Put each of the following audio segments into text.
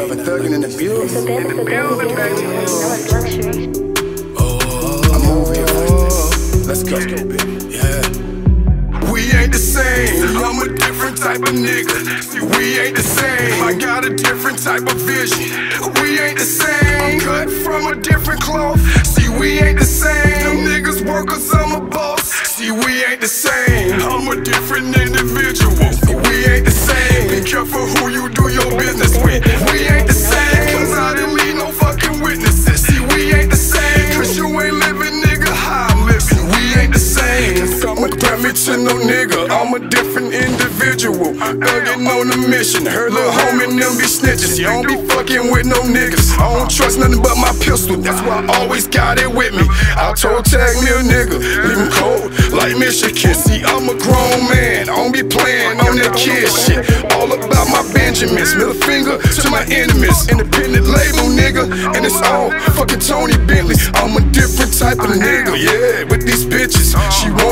Forever thugging in the building. In the building, baby. I move here. Let's go. Yeah. We ain't the same. I'm a different type of nigga. See, we ain't the same. I got a different type of vision. We ain't the same. Cut from a different cloth. See, we ain't the same. Them niggas workers, I'm a boss. See, we ain't the same. I'm a different individual. To no nigga. I'm a different individual. Thuggin' on a mission. Her little homie and them be snitches. You don't be fucking with no niggas. I don't trust nothing but my pistol. That's why I always got it with me. I told tag me a nigga. Leave him cold like Michigan. See, I'm a grown man. I don't be playing on that kid shit. All about my Benjamins. Middle finger to my enemies. Independent label, nigga. And it's all fucking Tony Bentley. I'm a different type of nigga. Yeah, with these bitches. She wanna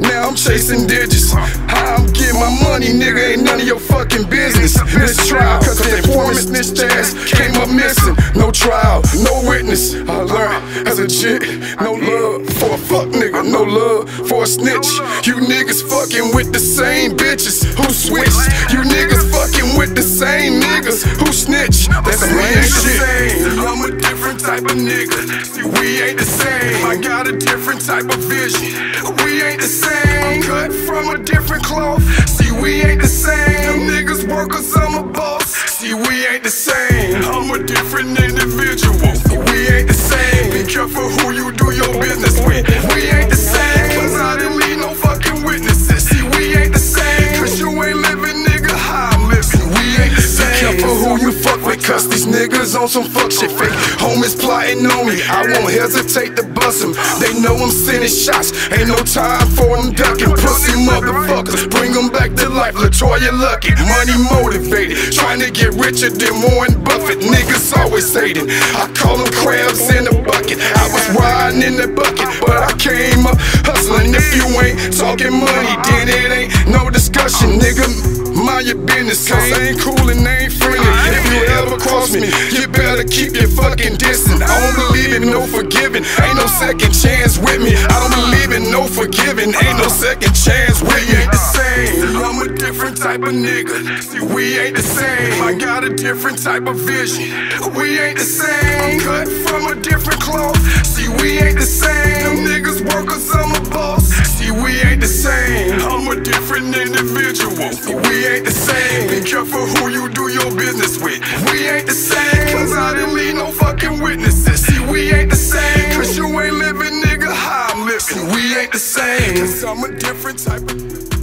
now I'm chasing digits. How I'm getting my money, nigga, ain't none of your fucking business. Miss trial, cause the informant snitched ass came up missing. No trial, no witness. I learned as a chick, no love for a fuck nigga, no love for a snitch. You niggas fucking with the same bitches who switched. You niggas fucking with the same niggas who snitch. That's some lame shit. I'm type of nigga. See, we ain't the same. I got a different type of vision. We ain't the same. Cut from a different cloth. See, we Cause these niggas on some fuck shit. Fake homies plotting on me. I won't hesitate to bust them. They know I'm sending shots. Ain't no time for them ducking. Pussy motherfuckers. Bring them back to life. Latoya Lucky. Money motivated. Trying to get richer than Warren Buffett. Niggas always hating. I call them crabs in a bucket. I was riding in the bucket, but I came up hustling. If you ain't talking money, then it ain't no discussion, nigga. Mind your business, cause I ain't cool and I ain't friendly. Cross me, you better keep your fucking distance. I don't believe in no forgiving, ain't no second chance with me. I don't believe in no forgiving, ain't no second chance with me. ain't the same. I'm a different type of nigga. See, we ain't the same. I got a different type of vision. We ain't the same. I'm Cut from a different cloth. See, we ain't the same. Careful who you do your business with. We ain't the same. Cause I didn't leave no fucking witnesses. See, we ain't the same. Cause you ain't living, nigga, how I'm living. We ain't the same. Cause I'm a different type of.